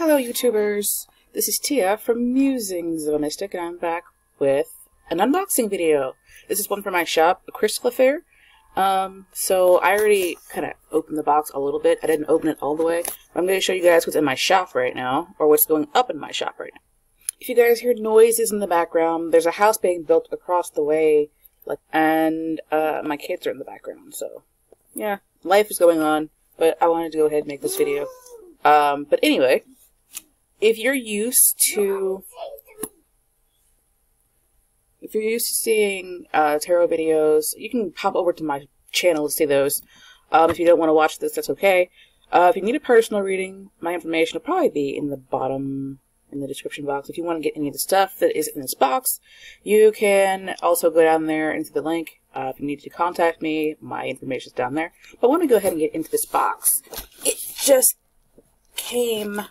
Hello YouTubers, this is Tieya from Musings of a Mystic and I'm back with an unboxing video. This is one for my shop, a Crystal Affair. Um, so I already kind of opened the box a little bit. I didn't open it all the way. I'm going to show you guys what's in my shop right now, or what's going up in my shop right now. If you guys hear noises in the background, there's a house being built across the way, like, and uh, my kids are in the background, so yeah, life is going on, but I wanted to go ahead and make this video. Um, but anyway, if you're used to if you're used to seeing uh, tarot videos, you can pop over to my channel to see those. Um, if you don't want to watch this, that's okay. Uh, if you need a personal reading, my information will probably be in the bottom in the description box. If you want to get any of the stuff that is in this box, you can also go down there into the link. Uh, if you need to contact me, my information is down there. But want to go ahead and get into this box. It just came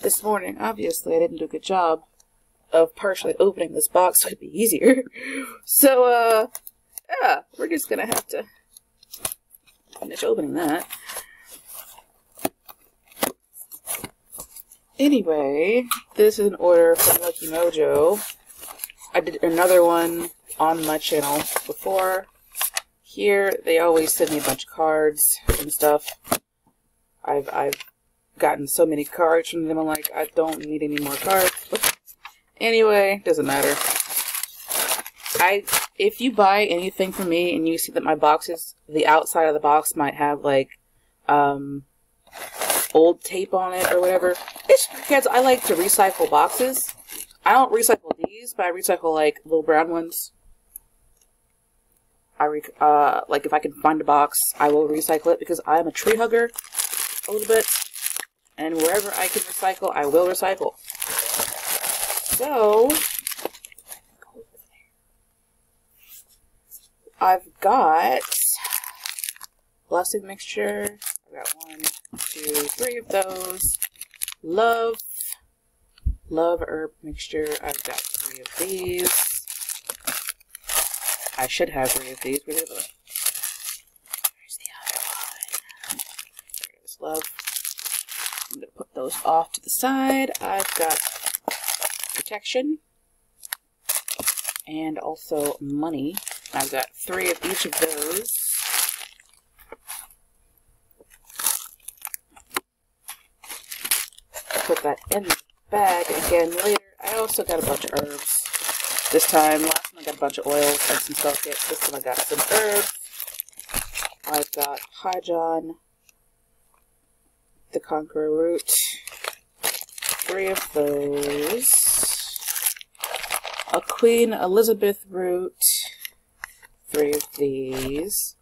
this morning. Obviously, I didn't do a good job of partially opening this box so it'd be easier. So, uh, yeah, we're just gonna have to finish opening that. Anyway, this is an order from Lucky Mojo. I did another one on my channel before. Here, they always send me a bunch of cards and stuff. I've, I've gotten so many cards from them. I'm like, I don't need any more cards. Anyway, doesn't matter. I if you buy anything from me and you see that my boxes, the outside of the box might have like um, old tape on it or whatever. It's because I like to recycle boxes. I don't recycle these, but I recycle like little brown ones. I re uh, like if I can find a box, I will recycle it because I'm a tree hugger a little bit and wherever I can recycle, I will recycle. So, I've got blessing mixture. I've got one, two, three of those. Love, love herb mixture. I've got three of these. I should have three of these. Where the other one? There's love. I'm going to put those off to the side. I've got protection and also money. I've got three of each of those. Put that in the bag again later. I also got a bunch of herbs. This time, last time I got a bunch of oils and some salt kits. This time I got some herbs. I've got High John, the Conqueror root. Three of those. A Queen Elizabeth root. Three of these.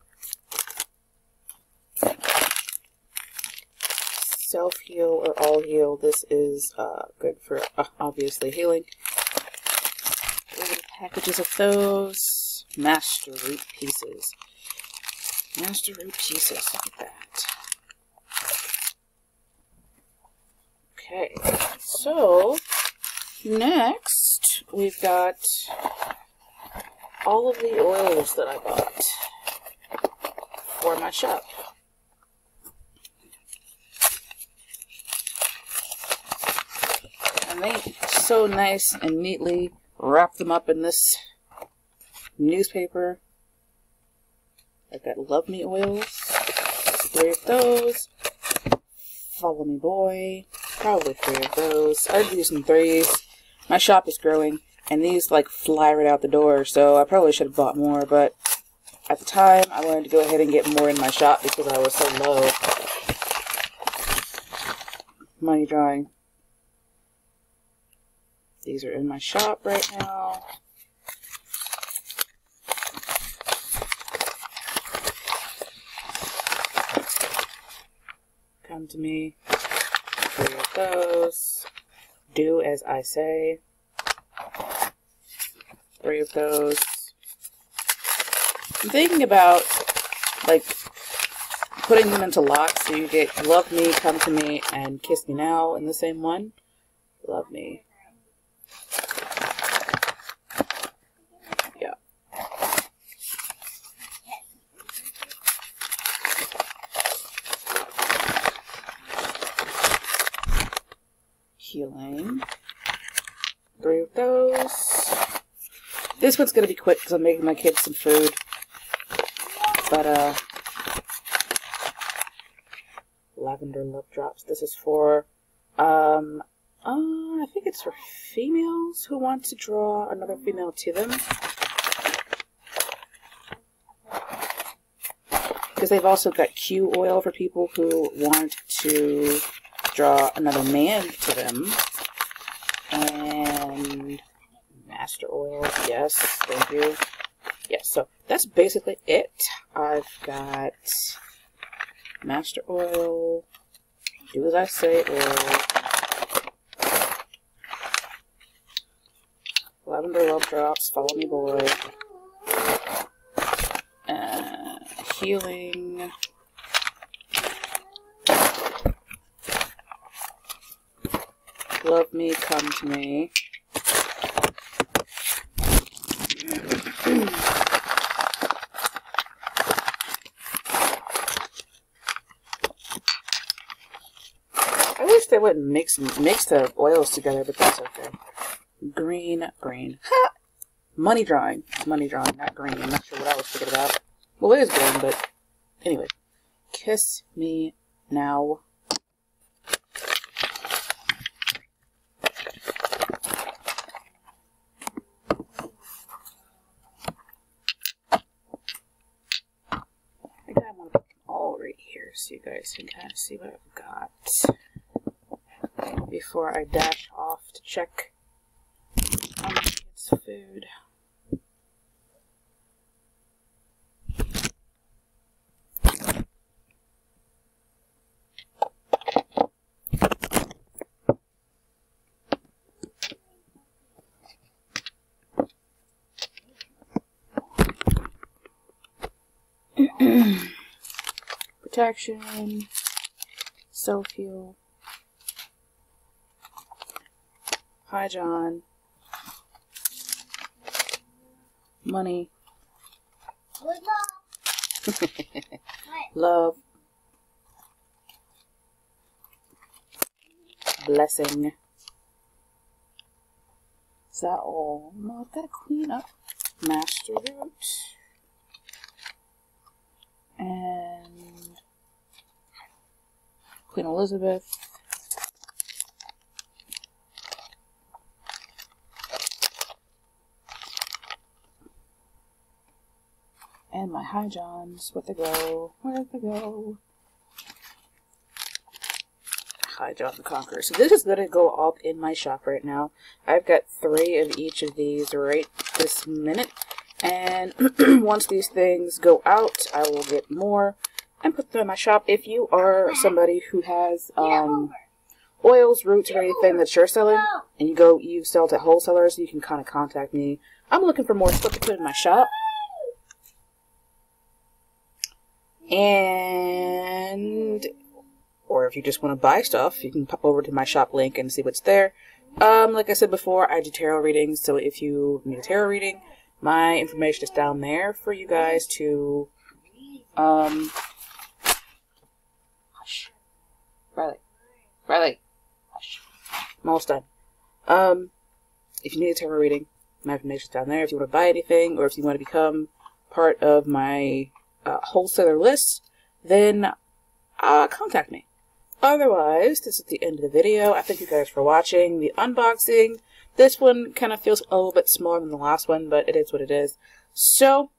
Self heal or all heal. This is uh, good for uh, obviously healing. Packages of those. Master root pieces. Master root pieces. Look at that. Okay, so next we've got all of the oils that I bought for my shop. And they so nice and neatly wrap them up in this newspaper. I've got Love Me oils, three of those. Follow Me Boy, probably three of those. I'd use some threes. My shop is growing, and these like fly right out the door, so I probably should have bought more, but at the time, I wanted to go ahead and get more in my shop because I was so low. Money drawing. These are in my shop right now. Come to me. Three of those. Do as I say. Three of those. I'm thinking about, like, putting them into locks so you get Love Me, Come to Me, and Kiss Me Now in the same one. Love Me. Yeah. Healing. Three of those. This one's gonna be quick because I'm making my kids some food. But, uh, lavender love drops. This is for, um, uh, I think it's for females who want to draw another female to them. Because they've also got Q oil for people who want to draw another man to them. And master oil, yes, thank you. Yes, so that's basically it. I've got master oil, do as I say, oil, lavender love drops, follow me boy, uh, healing, love me, come to me. I wish they wouldn't mix mix the oils together, but that's okay. Green, green. Ha! Money drawing. Money drawing, not green. I'm not sure what I was thinking about. Well, it is green, but anyway. Kiss me now. I think I want to put them all right here so you guys can kind of see what I've got before I dash off to check on my kids' food. Protection, self heal. High John. Money. Love. Blessing. Is that all? No, I've got to clean up. Master root. And Queen Elizabeth. And my high johns. Where'd they go? Where'd they go? High John the Conqueror. So this is going to go up in my shop right now. I've got three of each of these right this minute. And once these things go out, I will get more and put them in my shop. If you are somebody who has um, oils, roots, or anything that you're selling, and you go you sell to wholesalers, you can kind of contact me. I'm looking for more stuff to put in my shop. And, or if you just want to buy stuff, you can pop over to my shop link and see what's there. Um, like I said before, I do tarot readings, so if you need a tarot reading, my information is down there for you guys to, um, hush. Riley. Riley. Hush. I'm almost done. Um, if you need a tarot reading, my information is down there. If you want to buy anything, or if you want to become part of my uh, wholesaler list, then uh, contact me. Otherwise, this is the end of the video. I thank you guys for watching the unboxing. This one kind of feels a little bit smaller than the last one, but it is what it is. So,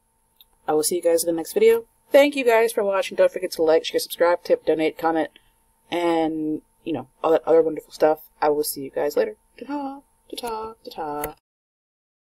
I will see you guys in the next video. Thank you guys for watching. Don't forget to like, share, subscribe, tip, donate, comment, and, you know, all that other wonderful stuff. I will see you guys later. Ta-ta, ta-ta, ta-ta.